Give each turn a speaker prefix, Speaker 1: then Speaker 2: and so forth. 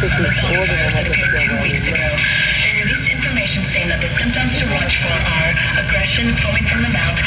Speaker 1: weeks ago and released information saying that the symptoms to watch for are aggression coming from the mouth,